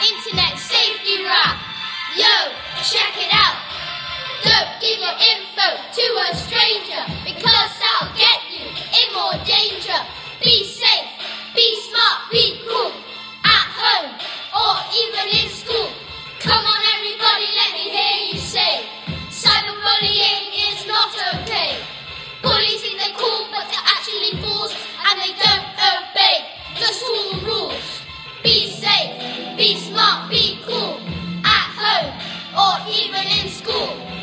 internet safety rap. Yo, check it out. Don't give your info to a stranger. even in school.